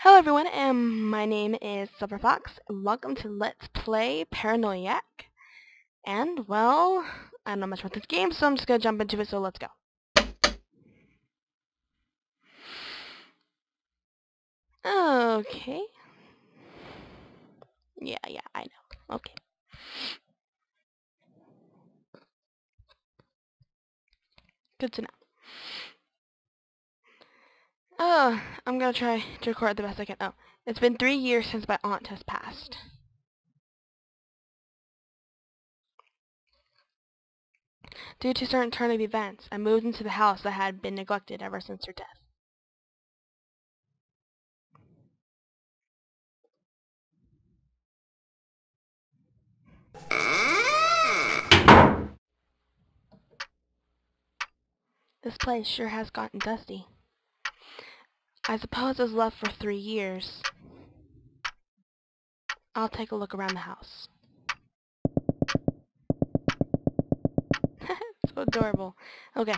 Hello everyone, and my name is Silverfox, and welcome to Let's Play Paranoiac. And, well, I don't know much about this game, so I'm just gonna jump into it, so let's go. Okay. Yeah, yeah, I know. Okay. Good to know. Oh, I'm gonna try to record the best I can. Oh, it's been three years since my aunt has passed. Due to certain turn of events, I moved into the house that had been neglected ever since her death. This place sure has gotten dusty. I suppose was left for three years. I'll take a look around the house. so adorable. Okay.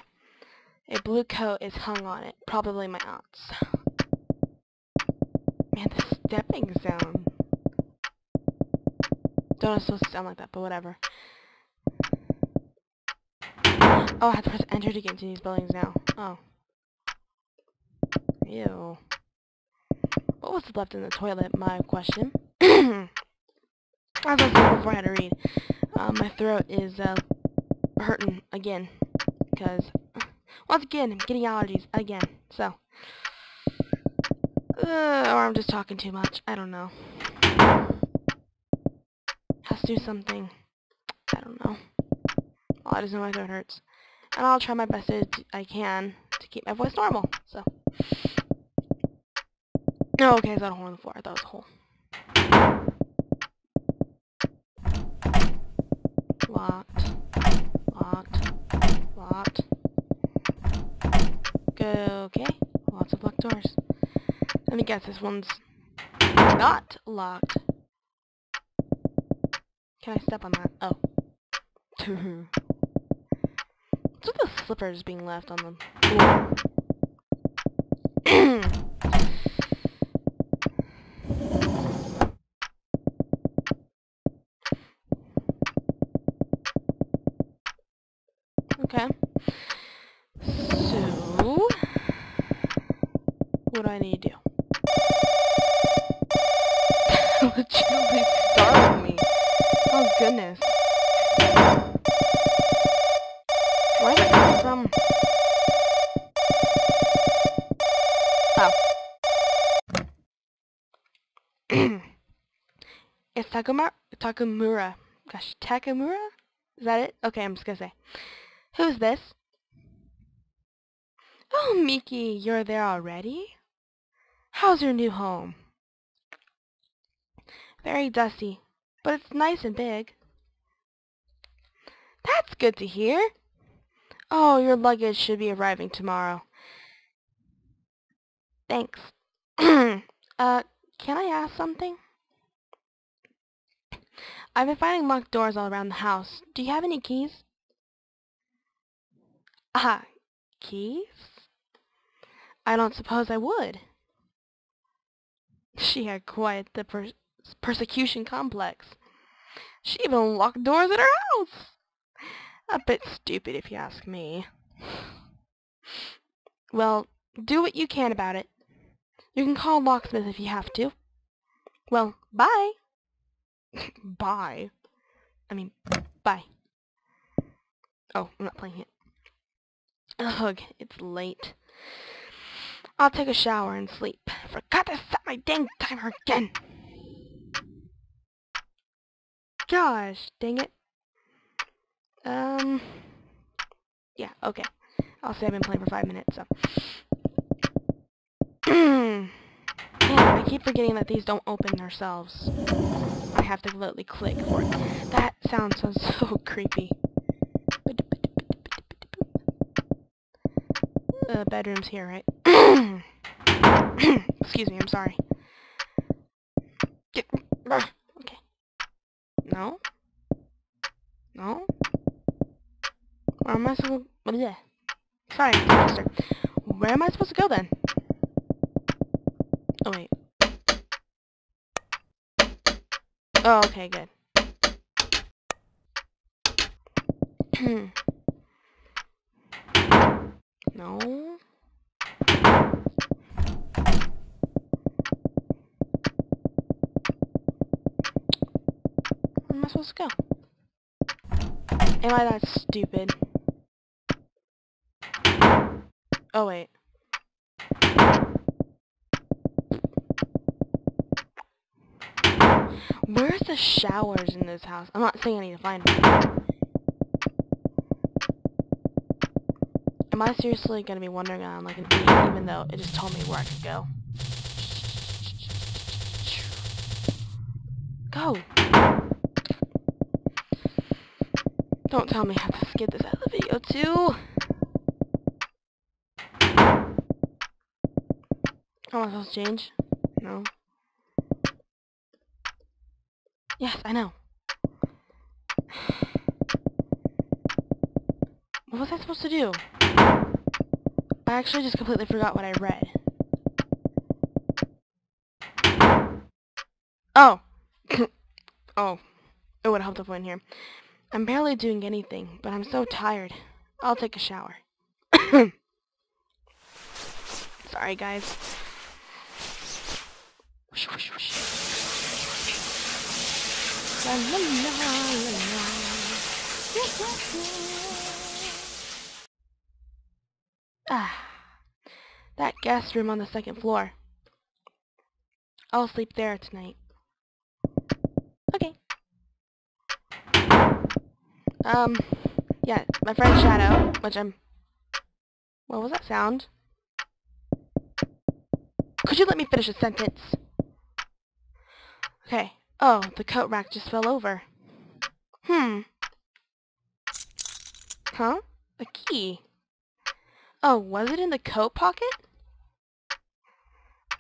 A blue coat is hung on it. Probably my aunt's. Man, the stepping sound. Don't know supposed to sound like that, but whatever. Oh, I have to press enter to get into these buildings now. Oh. Ew. What was left in the toilet? My question. I was before I had to read, uh, my throat is uh, hurting again. Because, once again, I'm getting allergies again. So, uh, or I'm just talking too much. I don't know. Has to do something. I don't know. All I just know my throat hurts. And I'll try my best as I can to keep my voice normal. So. Oh, okay, is that a hole in the floor? I thought it was a hole. Locked. Locked. Locked. Go, okay. Lots of locked doors. Let me guess, this one's not locked. Can I step on that? Oh. What's with the slippers being left on the floor? I need do? Legitimately startled me. Oh goodness. Where it come from? Oh. it's Takumura. Takumura. Gosh, Takumura? Is that it? Okay, I'm just gonna say. Who's this? Oh, Miki, you're there already? How's your new home? Very dusty, but it's nice and big. That's good to hear. Oh, your luggage should be arriving tomorrow. Thanks. uh, can I ask something? I've been finding locked doors all around the house. Do you have any keys? Ah, keys? I don't suppose I would. She had quite the per persecution complex. She even locked doors at her house. A bit stupid if you ask me. Well, do what you can about it. You can call locksmith if you have to. Well, bye. bye. I mean, bye. Oh, I'm not playing it. Ugh, it's late. I'll take a shower and sleep. Forgot to set my dang timer again. Gosh, dang it. Um, yeah, okay. I'll say I've been playing for five minutes, so. Man, I keep forgetting that these don't open themselves. I have to literally click for it. That sounds so, so creepy. Uh, bedroom's here, right? Excuse me, I'm sorry. Okay. No? No? Where am I supposed to... Yeah. Sorry. Where am I supposed to go then? Oh, wait. Oh, okay, good. no. Where am I supposed to go? Am I that stupid? Oh, wait. Where's the showers in this house? I'm not saying I need to find one. Am I seriously gonna be wandering around like an idiot even though it just told me where I could go? Go! Don't tell me I have to skip this out of the video too! Oh, How am I supposed to change? No. Yes, I know. What was I supposed to do? I actually just completely forgot what I read. Oh! oh. It would have helped if I went here. I'm barely doing anything, but I'm so tired. I'll take a shower. Sorry, guys. La, la, la, Ah, that guest room on the second floor. I'll sleep there tonight. Okay. Um, yeah, my friend Shadow, which I'm... What was that sound? Could you let me finish a sentence? Okay. Oh, the coat rack just fell over. Hmm. Huh? A key. Oh, was it in the coat pocket?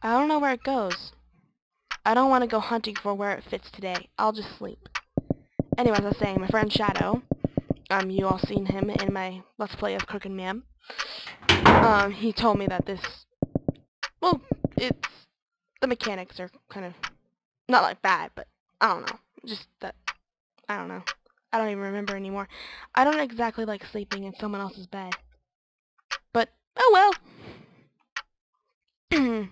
I don't know where it goes. I don't want to go hunting for where it fits today. I'll just sleep. Anyways, I was saying, my friend Shadow, um, you all seen him in my Let's Play of Crooked Man. Um, he told me that this, well, it's, the mechanics are kind of, not like bad, but I don't know. Just that, I don't know. I don't even remember anymore. I don't exactly like sleeping in someone else's bed. Oh well.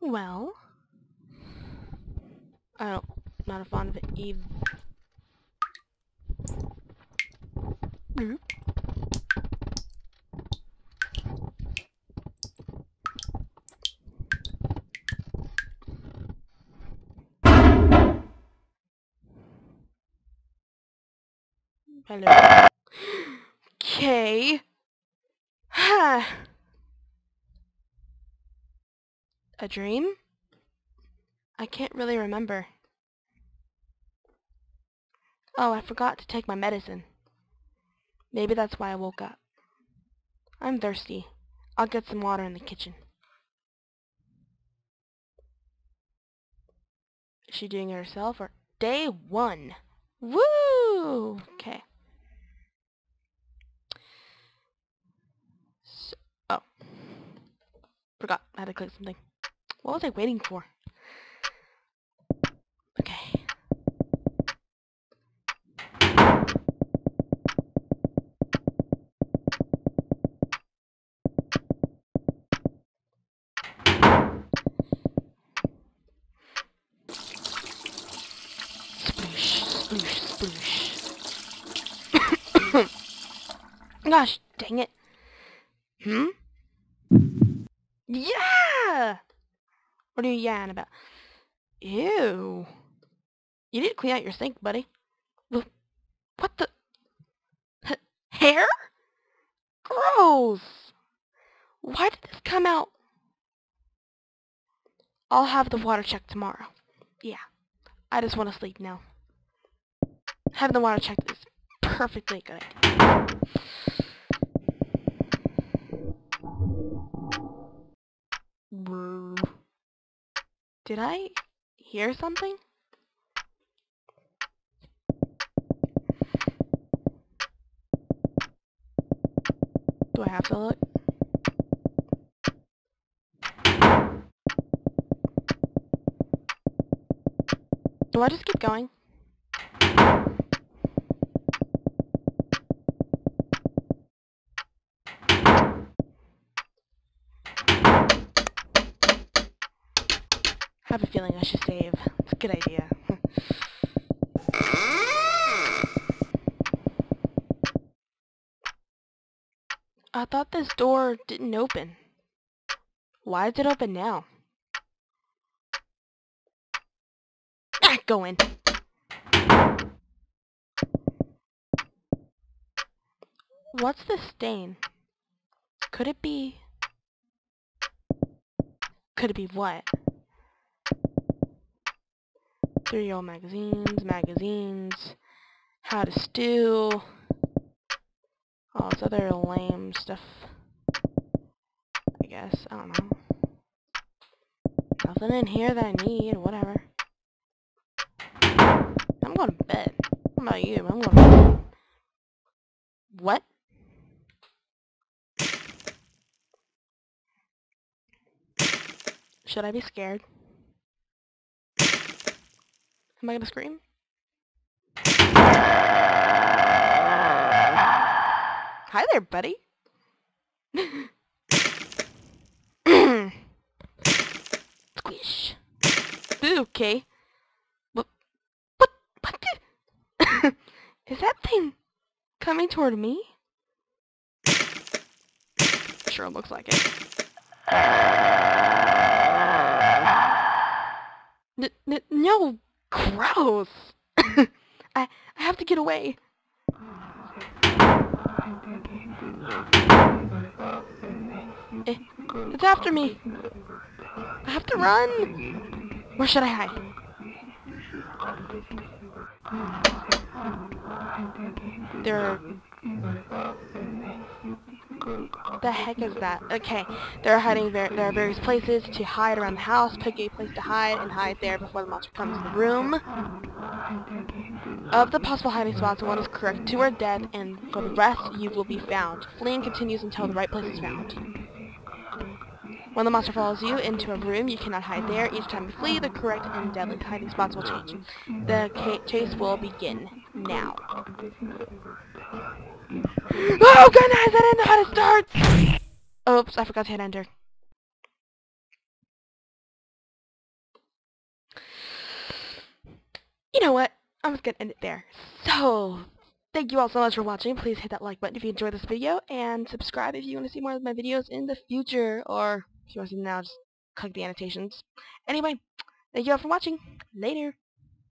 well. I don't, not a fond of it either. Mm. Hello. Okay. Huh. A dream? I can't really remember. Oh, I forgot to take my medicine. Maybe that's why I woke up. I'm thirsty. I'll get some water in the kitchen. Is she doing it herself or day one? Woo! Okay. So, oh. Forgot. Had to click something. What was I waiting for? Okay. Gosh, dang it. Hmm? Yeah! What are you yawning about? Ew. You need to clean out your sink, buddy. What the? Hair? Gross! Why did this come out? I'll have the water checked tomorrow. Yeah. I just want to sleep now. Having the water checked is perfectly good Did I hear something? Do I have to look? Do I just keep going? Have a feeling I should save. It's a good idea. I thought this door didn't open. Why is it open now? Ah, go in. What's the stain? Could it be... Could it be what? Three-year-old magazines, magazines, how to stew, all this other lame stuff. I guess, I don't know. Nothing in here that I need, whatever. I'm going to bed. How about you? I'm going to bed. What? Should I be scared? Am I gonna scream? Hi there, buddy. Squish. Okay. What? What? What? The Is that thing coming toward me? Sure looks like it. N no, gross. I I have to get away. Eh, it's after me. I have to run. Where should I hide? There are... The heck is that? Okay, they're hiding. There, there are various places to hide around the house. Pick a place to hide and hide there before the monster comes in the room. Of the possible hiding spots, one is correct. Two are dead, and for the rest, you will be found. Fleeing continues until the right place is found. When the monster follows you into a room, you cannot hide there. Each time you flee, the correct and deadly hiding spots will change. The chase will begin now. Oh goodness, I didn't know how to start! Oops, I forgot to hit enter. You know what? I'm just gonna end it there. So, thank you all so much for watching. Please hit that like button if you enjoyed this video, and subscribe if you want to see more of my videos in the future, or if you want to see them now, just click the annotations. Anyway, thank you all for watching. Later!